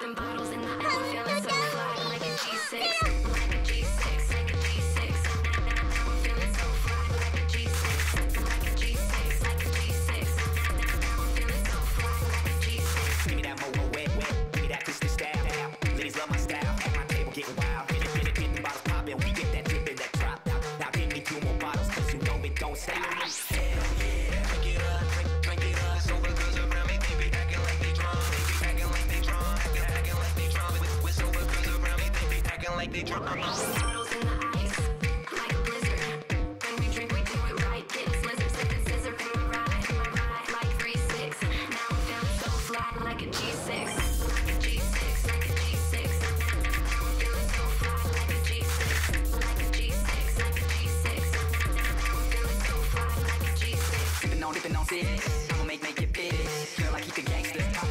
popping bottles and like they drunk on. I'ma make, make it. Girl, I keep.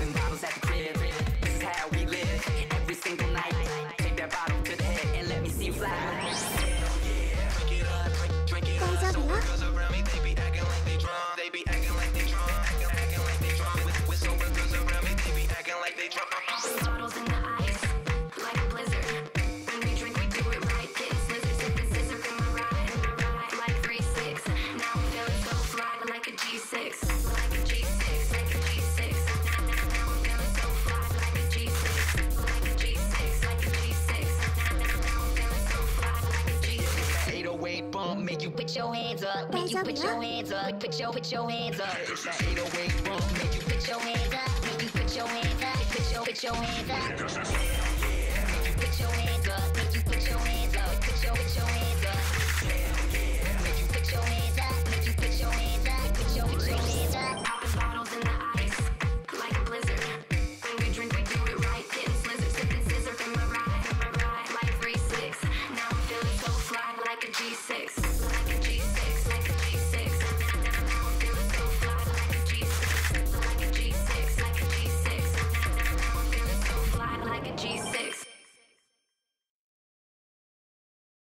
wrong, make you put your hands up, make you put your hands up, put your put your hands up. That ain't no way wrong, make you put your hands up, make you put your hands up, put your put your hands up.